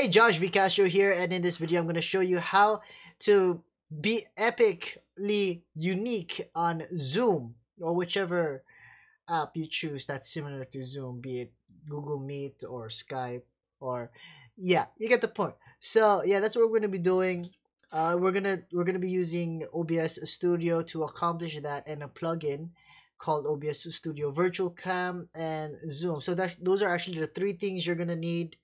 Hey, Josh V. Castro here, and in this video, I'm going to show you how to be epically unique on Zoom or whichever app you choose that's similar to Zoom, be it Google Meet or Skype or yeah, you get the point. So yeah, that's what we're going to be doing. Uh, we're gonna we're gonna be using OBS Studio to accomplish that and a plugin called OBS Studio Virtual Cam and Zoom. So that's those are actually the three things you're gonna need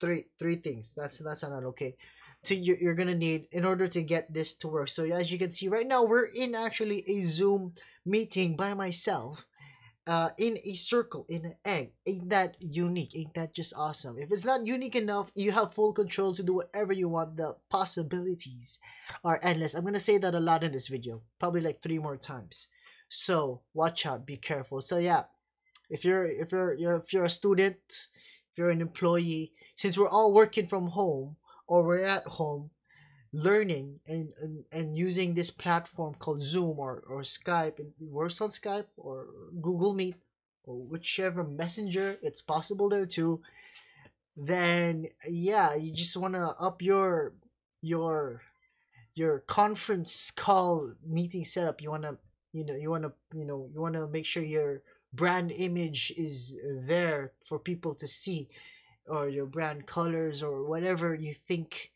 three three things. That's that's not okay. So you're, you're gonna need in order to get this to work so as you can see right now we're in actually a zoom meeting by myself uh in a circle in an egg. Ain't that unique? Ain't that just awesome? If it's not unique enough you have full control to do whatever you want. The possibilities are endless. I'm gonna say that a lot in this video probably like three more times. So watch out be careful. So yeah if you're if you're, you're if you're a student if you're an employee since we're all working from home or we're at home learning and, and, and using this platform called Zoom or, or Skype, it works on Skype or Google Meet or whichever messenger it's possible there too, then yeah, you just wanna up your your your conference call meeting setup. You wanna you know you wanna you know you wanna make sure your brand image is there for people to see or your brand colors or whatever you think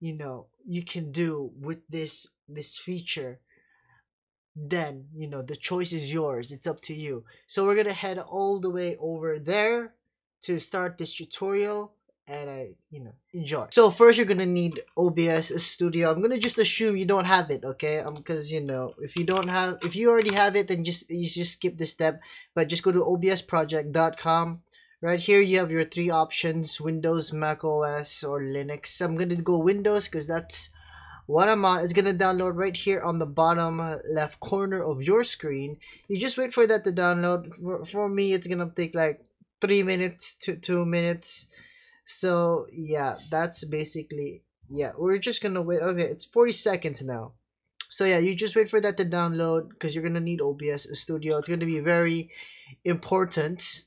you know you can do with this this feature then you know the choice is yours it's up to you so we're gonna head all the way over there to start this tutorial and I, you know, enjoy. So first you're gonna need OBS Studio. I'm gonna just assume you don't have it, okay? Um, because you know, if you don't have, if you already have it, then just you just skip this step. But just go to obsproject.com Right here, you have your three options, Windows, Mac OS, or Linux. I'm going to go Windows because that's what I'm on. It's going to download right here on the bottom left corner of your screen. You just wait for that to download. For, me, it's going to take like three minutes to two minutes. So yeah, that's basically, yeah, we're just going to wait. Okay, it's 40 seconds now. So yeah, you just wait for that to download because you're going to need OBS Studio. It's going to be very important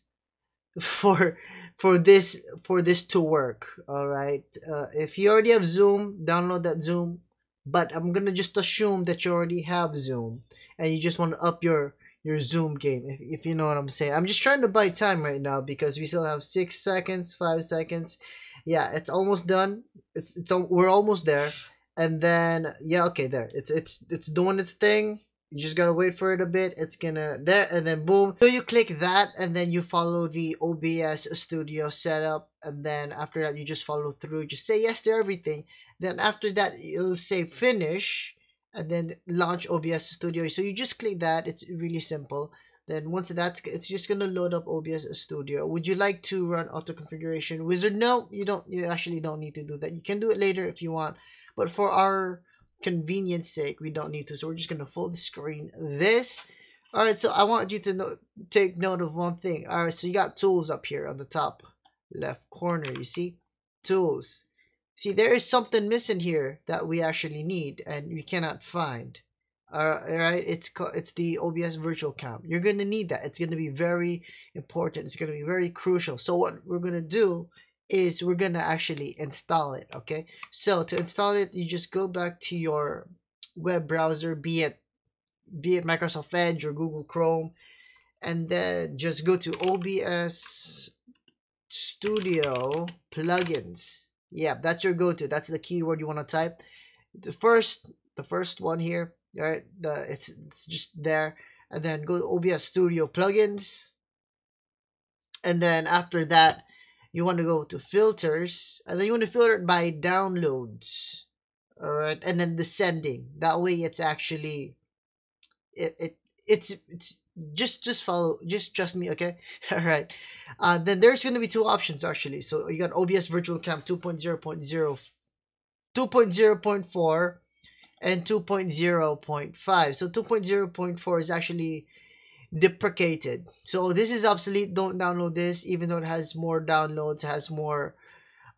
for for this for this to work all right uh, if you already have zoom download that zoom but i'm gonna just assume that you already have zoom and you just want to up your your zoom game if, if you know what i'm saying. I'm just trying to buy time right now because we still have six seconds five seconds. Yeah it's almost done. It's it's we're almost there. And then yeah okay there. It's it's it's doing its thing you just gotta wait for it a bit it's gonna there and then boom. So you click that and then you follow the obs studio setup and then after that you just follow through just say yes to everything. Then after that it'll say finish and then launch obs studio. So you just click that it's really simple. Then once that's it's just gonna load up obs studio. Would you like to run auto configuration wizard? No you don't you actually don't need to do that. You can do it later if you want. But for our convenience sake, we don't need to. So we're just going to full screen this. All right, so I want you to take note of one thing. All right, so you got tools up here on the top left corner. You see? Tools. See, there is something missing here that we actually need and we cannot find. all right, it's it's the OBS Virtual Cam. You're gonna need that. It's gonna be very important. It's gonna be very crucial. So what we're gonna do is we're gonna actually install it okay? So to install it you just go back to your web browser be it be it Microsoft Edge or Google Chrome and then just go to OBS Studio plugins. Yeah that's your go-to. That's the keyword you want to type. The first the first one here right the it's, it's just there and then go to OBS Studio plugins. And then after that you want to go to filters and then you want to filter it by downloads. All right and then descending that way it's actually it, it it's it's just just follow just trust me okay? All right uh then there's going to be two options actually. So you got obs virtual cam 2.0.0 2.0.4 and 2.0.5 so 2.0.4 is actually deprecated. So this is obsolete. Don't download this, even though it has more downloads, has more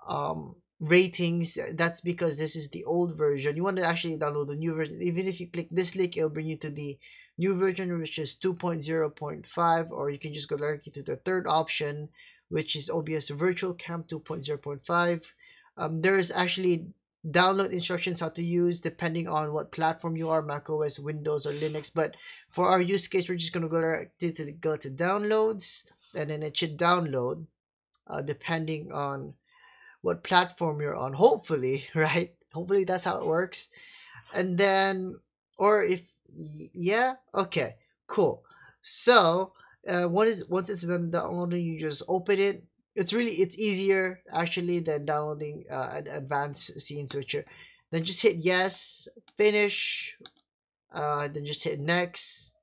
um, ratings. That's because this is the old version. You want to actually download the new version. Even if you click this link, it'll bring you to the new version, which is 2.0.5, or you can just go directly to the third option, which is OBS Virtual Cam 2.0.5. um, there's actually download instructions how to use depending on what platform you are mac os windows or linux. But for our use case we're just going to go to, to go to downloads and then it should download uh, depending on what platform you're on hopefully right? Hopefully that's how it works. And then or if yeah? Okay cool. So uh, once once it's done downloading you just open it it's really it's easier actually than downloading uh, an advanced scene switcher then just hit yes finish uh, then just hit next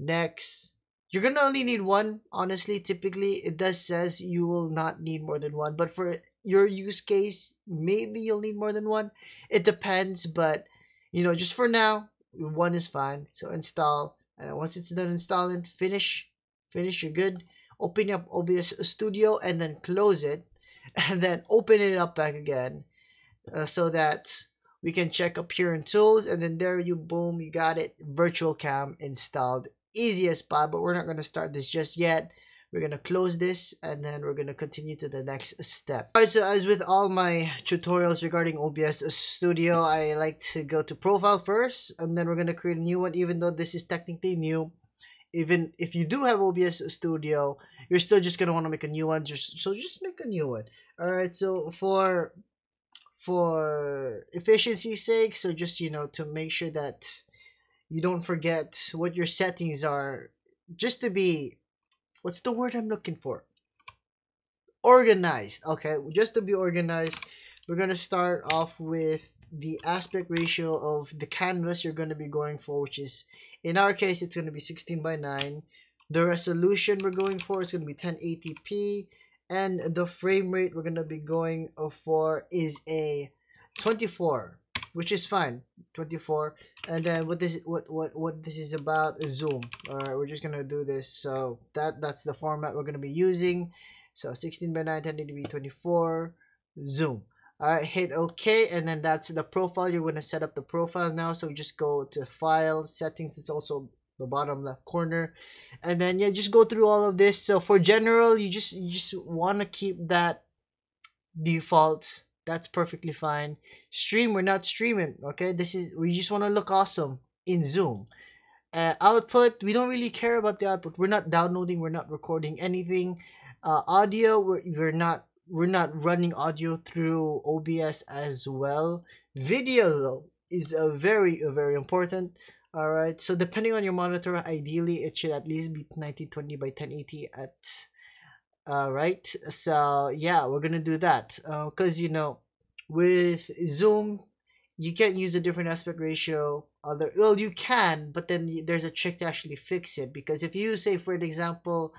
next. You're gonna only need one honestly typically. It does says you will not need more than one but for your use case maybe you'll need more than one. It depends but you know just for now one is fine. So install and once it's done installing finish finish you're good open up OBS Studio and then close it and then open it up back again uh, so that we can check up here in tools and then there you boom you got it. Virtual cam installed. Easiest spot but we're not going to start this just yet. We're going to close this and then we're going to continue to the next step. Alright, so as with all my tutorials regarding OBS Studio I like to go to profile first and then we're going to create a new one even though this is technically new even if you do have OBS Studio, you're still just gonna want to make a new one. Just so just make a new one. All right. So for for efficiency's sake, so just you know to make sure that you don't forget what your settings are, just to be, what's the word I'm looking for? Organized. Okay, just to be organized, we're gonna start off with the aspect ratio of the canvas you're going to be going for, which is, in our case, it's going to be 16 by 9. The resolution we're going for is going to be 1080p. And the frame rate we're going to be going for is a 24, which is fine. 24. And then what this what what what this is about is zoom. All right, we're just going to do this. So that that's the format we're going to be using. So 16 by 9, 1080p, 24, zoom. Alright, hit OK, and then that's the profile. You're going to set up the profile now. So just go to File, Settings. It's also the bottom left corner. And then, yeah, just go through all of this. So for general, you just you just want to keep that default. That's perfectly fine. Stream, we're not streaming, okay? This is, we just want to look awesome in Zoom. Uh, output, we don't really care about the output. We're not downloading, we're not recording anything. Uh, audio, we're, we're not we're not running audio through OBS as well. Video though is a very very important. All right, so depending on your monitor, ideally it should at least be 1920 by 1080 at. All right, so yeah, we're gonna do that because uh, you know, with Zoom, you can't use a different aspect ratio. Other well, you can, but then there's a trick to actually fix it because if you say, for an example,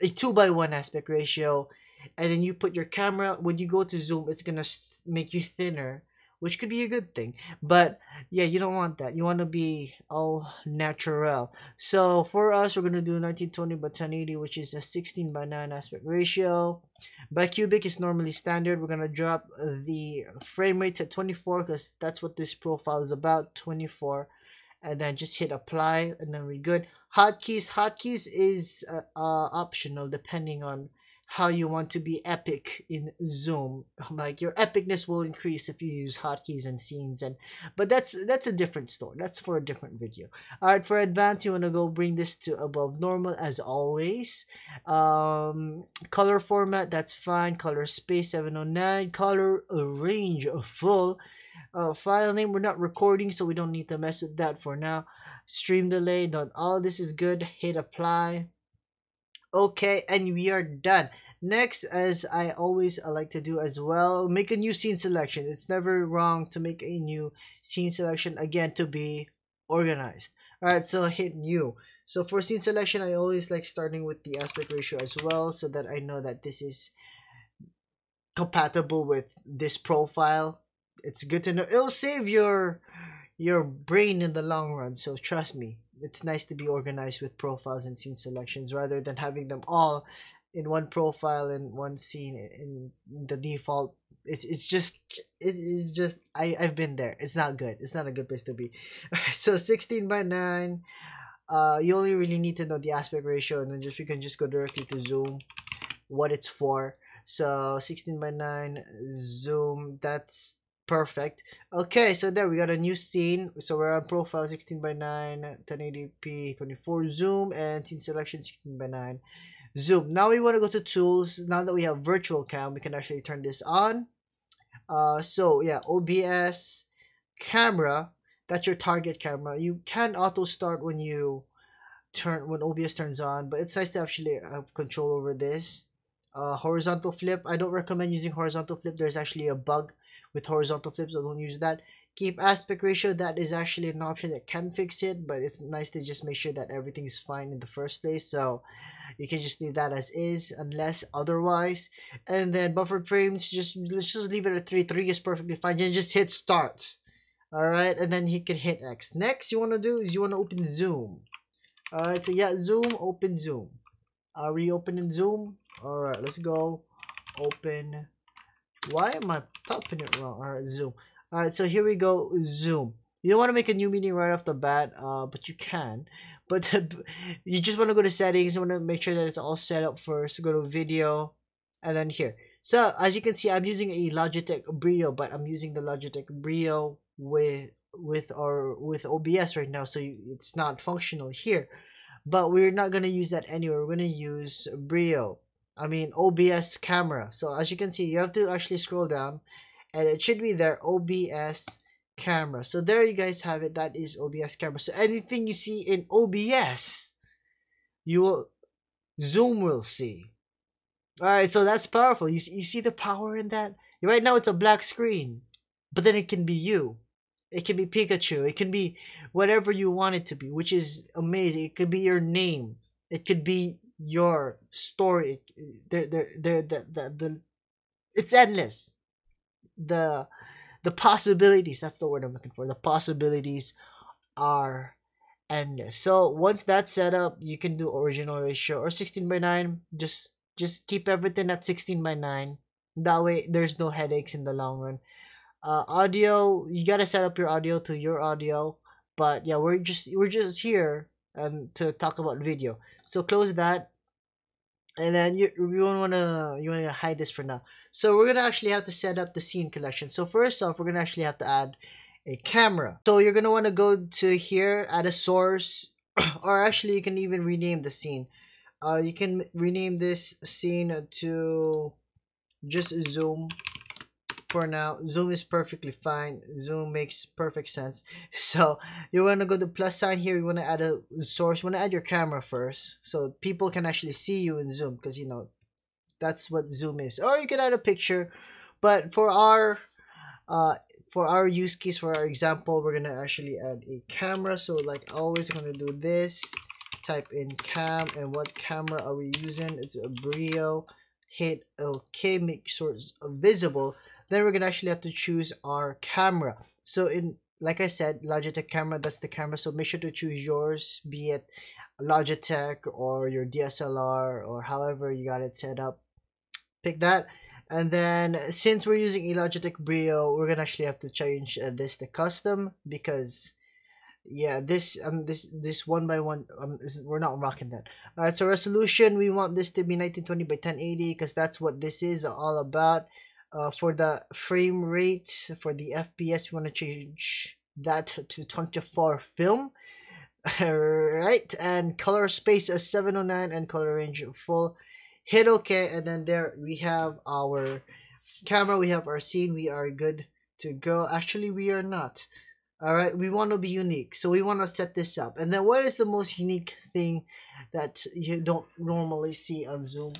a two by one aspect ratio and then you put your camera when you go to zoom it's gonna make you thinner which could be a good thing. But yeah you don't want that. You want to be all natural. So for us we're gonna do 1920 by 1080 which is a 16 by 9 aspect ratio. Bicubic is normally standard. We're gonna drop the frame rate to 24 because that's what this profile is about 24 and then just hit apply and then we're good. Hotkeys hotkeys is uh, uh, optional depending on how you want to be epic in Zoom. Like your epicness will increase if you use hotkeys and scenes and but that's that's a different story. That's for a different video. Alright, for advanced you wanna go bring this to above normal as always. Um color format, that's fine. Color space 709, color range full. Uh, file name, we're not recording, so we don't need to mess with that for now. Stream delay, done. All this is good. Hit apply okay and we are done. Next as i always uh, like to do as well make a new scene selection. It's never wrong to make a new scene selection again to be organized. All right so hit new. So for scene selection i always like starting with the aspect ratio as well so that i know that this is compatible with this profile. It's good to know. It'll save your your brain in the long run. So trust me it's nice to be organized with profiles and scene selections rather than having them all in one profile and one scene in the default. It's it's just it's just i i've been there. It's not good. It's not a good place to be. So 16 by 9 uh you only really need to know the aspect ratio and then just you can just go directly to zoom what it's for. So 16 by 9 zoom that's perfect. Okay so there we got a new scene. So we're on profile 16 by 9 1080p 24 zoom and scene selection 16 by 9 zoom. Now we want to go to tools. Now that we have virtual cam we can actually turn this on. Uh so yeah obs camera that's your target camera. You can auto start when you turn when obs turns on but it's nice to actually have control over this. Uh horizontal flip. I don't recommend using horizontal flip. There's actually a bug with horizontal flips so don't use that. Keep aspect ratio that is actually an option that can fix it but it's nice to just make sure that everything's fine in the first place. So you can just leave that as is unless otherwise. And then buffered frames just let's just leave it at 3 3 is perfectly fine. And just hit start. All right and then you can hit x. Next you want to do is you want to open zoom. All right so yeah zoom open zoom. Are we opening zoom? All right let's go. Open why am i typing it wrong? All right zoom. All right so here we go zoom. You don't want to make a new meeting right off the bat uh but you can. But you just want to go to settings you want to make sure that it's all set up first. Go to video and then here. So as you can see i'm using a logitech brio but i'm using the logitech brio with with our with obs right now so you, it's not functional here. But we're not going to use that anywhere. We're going to use brio i mean obs camera. So as you can see you have to actually scroll down and it should be there obs camera. So there you guys have it. That is obs camera. So anything you see in obs you will zoom will see. All right so that's powerful. You see, you see the power in that? Right now it's a black screen but then it can be you. It can be pikachu. It can be whatever you want it to be which is amazing. It could be your name. It could be your story there there there the, the, the it's endless. The the possibilities that's the word i'm looking for the possibilities are endless. So once that's set up you can do original ratio or 16 by 9 just just keep everything at 16 by 9 that way there's no headaches in the long run. Uh, audio you gotta set up your audio to your audio but yeah we're just we're just here and um, to talk about video. So close that and then you you want to you want to hide this for now. So we're gonna actually have to set up the scene collection. So first off we're gonna actually have to add a camera. So you're gonna want to go to here add a source or actually you can even rename the scene. Uh you can rename this scene to just zoom for now. Zoom is perfectly fine. Zoom makes perfect sense. So you want to go to plus sign here you want to add a source you want to add your camera first so people can actually see you in zoom because you know that's what zoom is. Or you can add a picture but for our uh for our use case for our example we're gonna actually add a camera. So like always i'm gonna do this. Type in cam and what camera are we using? It's a brio. Hit okay make sure it's visible then we're gonna actually have to choose our camera. So in like I said Logitech camera that's the camera. So make sure to choose yours be it Logitech or your DSLR or however you got it set up. Pick that. And then since we're using a Logitech Brio we're gonna actually have to change uh, this to custom because yeah this um this this one by one um we're not rocking that. All right so resolution we want this to be 1920 by 1080 because that's what this is all about uh, for the frame rate for the fps we want to change that to 24 film. Right and color space is 709 and color range full. Hit ok and then there we have our camera we have our scene we are good to go. Actually we are not. All right we want to be unique so we want to set this up. And then what is the most unique thing that you don't normally see on zoom?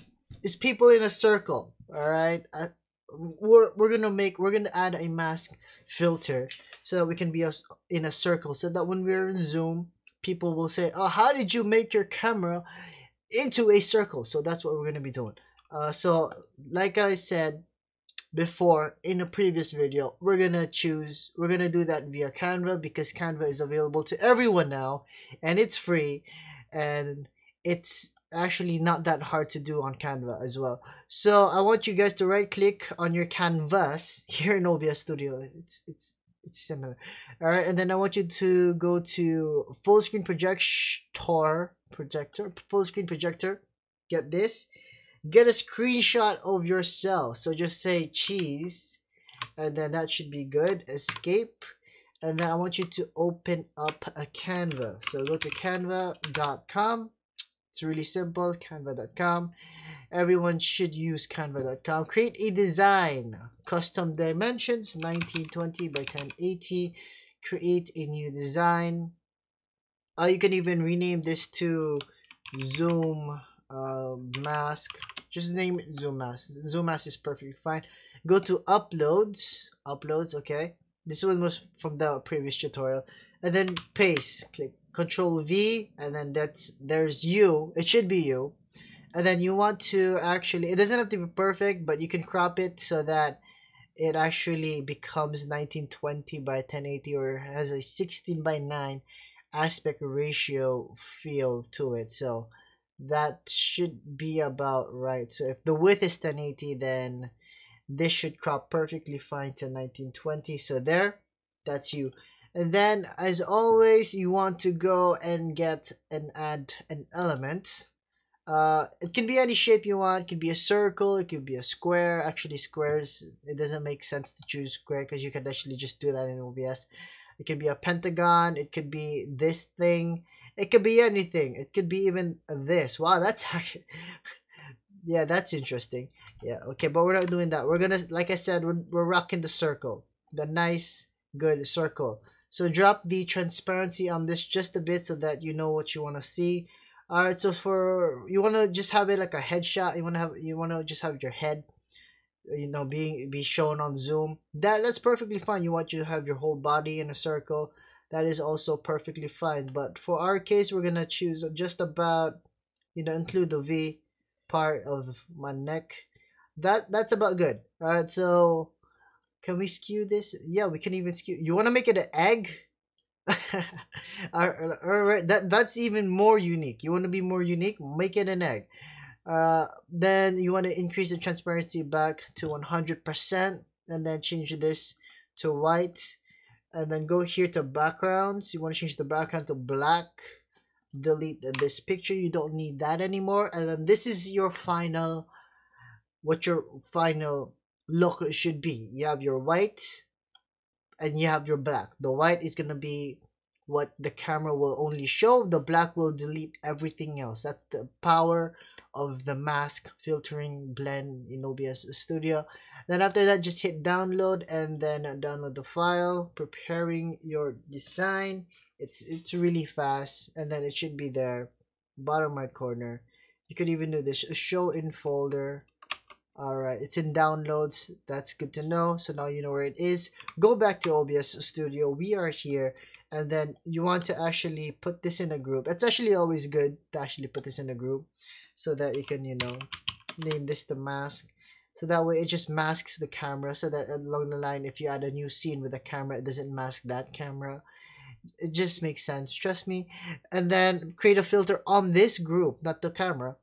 Is people in a circle all right uh, we're, we're gonna make we're gonna add a mask filter so that we can be us in a circle so that when we're in zoom people will say oh how did you make your camera into a circle? So that's what we're gonna be doing. Uh, so like i said before in a previous video we're gonna choose we're gonna do that via canva because canva is available to everyone now and it's free and it's actually not that hard to do on Canva as well. So I want you guys to right click on your canvas here in OBS Studio. It's it's it's similar. All right, and then I want you to go to full screen projector projector full screen projector. Get this, get a screenshot of yourself. So just say cheese, and then that should be good. Escape, and then I want you to open up a Canva. So go to canva.com. It's really simple, canva.com. Everyone should use canva.com. Create a design, custom dimensions, 1920 by 1080. Create a new design. Uh, you can even rename this to Zoom uh, mask. Just name it Zoom mask. Zoom mask is perfectly fine. Go to uploads. Uploads, okay. This one was from the previous tutorial. And then paste. Click Control V, and then that's there's you. It should be you. And then you want to actually, it doesn't have to be perfect, but you can crop it so that it actually becomes 1920 by 1080 or has a 16 by 9 aspect ratio feel to it. So that should be about right. So if the width is 1080, then this should crop perfectly fine to 1920. So there, that's you. And then as always, you want to go and get and add an element. Uh, it can be any shape you want. It can be a circle. It could be a square. Actually, squares, it doesn't make sense to choose square because you can actually just do that in OBS. It could be a pentagon. It could be this thing. It could be anything. It could be even this. Wow, that's actually... yeah, that's interesting. Yeah, okay, but we're not doing that. We're gonna, like I said, we're, we're rocking the circle. The nice, good circle. So drop the transparency on this just a bit so that you know what you want to see. Alright, so for, you want to just have it like a headshot. You want to have, you want to just have your head you know being be shown on zoom. That that's perfectly fine. You want to have your whole body in a circle. That is also perfectly fine. But for our case we're gonna choose just about you know include the v part of my neck. That that's about good. All right so can we skew this? Yeah we can even skew you want to make it an egg? All right that that's even more unique you want to be more unique make it an egg. Uh, then you want to increase the transparency back to 100% and then change this to white and then go here to backgrounds you want to change the background to black delete this picture you don't need that anymore and then this is your final what your final look it should be you have your white and you have your black the white is going to be what the camera will only show the black will delete everything else that's the power of the mask filtering blend in OBS Studio. Then after that, just hit download and then download the file, preparing your design. It's, it's really fast and then it should be there, bottom right corner. You could even do this, show in folder. Alright, it's in downloads. That's good to know. So now you know where it is. Go back to OBS Studio. We are here and then you want to actually put this in a group. It's actually always good to actually put this in a group so that you can you know name this the mask so that way it just masks the camera so that along the line if you add a new scene with a camera it doesn't mask that camera it just makes sense trust me and then create a filter on this group not the camera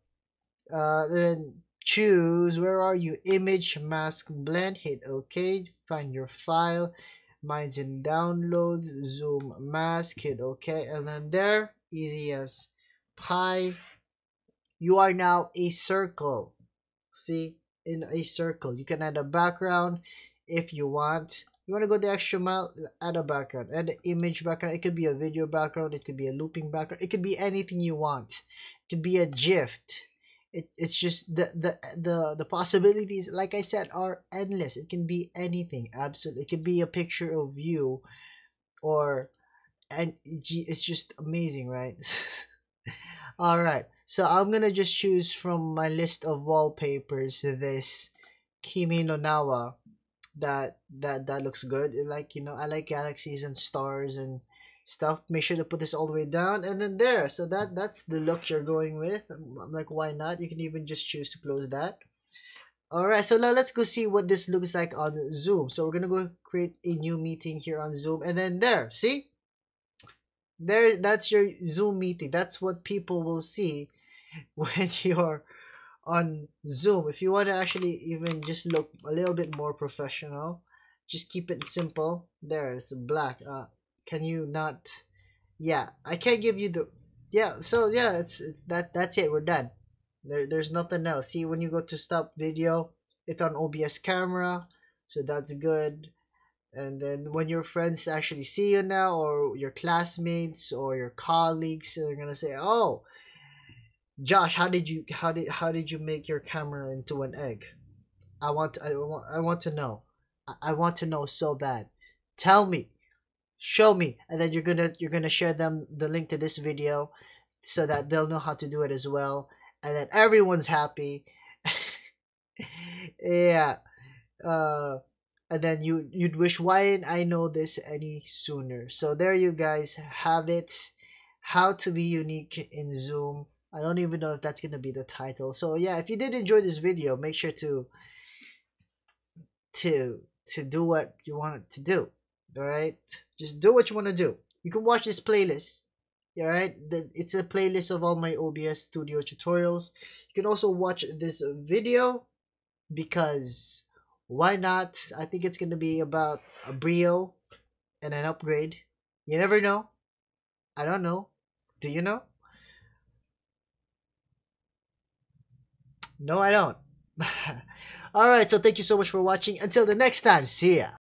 uh, then choose where are you image mask blend hit ok find your file mine's in downloads zoom mask hit ok and then there easy as pie you are now a circle. See, in a circle. You can add a background if you want. You want to go the extra mile, add a background, add an image background. It could be a video background. It could be a looping background. It could be anything you want. to be a GIF. It, it's just the, the the the possibilities like i said are endless. It can be anything absolutely. It could be a picture of you or and it's just amazing right? All right. So I'm gonna just choose from my list of wallpapers this Kimi no Na wa. That that that looks good. Like you know, I like galaxies and stars and stuff. Make sure to put this all the way down and then there. So that that's the look you're going with. I'm like, why not? You can even just choose to close that. Alright, so now let's go see what this looks like on Zoom. So we're gonna go create a new meeting here on Zoom and then there, see? There, that's your Zoom meeting. That's what people will see when you're on Zoom. If you want to actually even just look a little bit more professional, just keep it simple. There, it's black. Uh, can you not? Yeah, I can't give you the. Yeah, so yeah, it's, it's that. That's it. We're done. There, there's nothing else. See, when you go to stop video, it's on OBS camera, so that's good. And then when your friends actually see you now, or your classmates or your colleagues, they're gonna say, "Oh, Josh, how did you how did how did you make your camera into an egg? I want I want I want to know. I, I want to know so bad. Tell me, show me, and then you're gonna you're gonna share them the link to this video, so that they'll know how to do it as well, and then everyone's happy. yeah. Uh and then you you'd wish why didn't I know this any sooner? So there you guys have it. How to be unique in Zoom. I don't even know if that's gonna be the title. So yeah, if you did enjoy this video, make sure to to to do what you want to do. Alright? Just do what you want to do. You can watch this playlist. Alright? It's a playlist of all my OBS studio tutorials. You can also watch this video because why not? I think it's going to be about a Brio and an upgrade. You never know. I don't know. Do you know? No, I don't. Alright, so thank you so much for watching. Until the next time, see ya.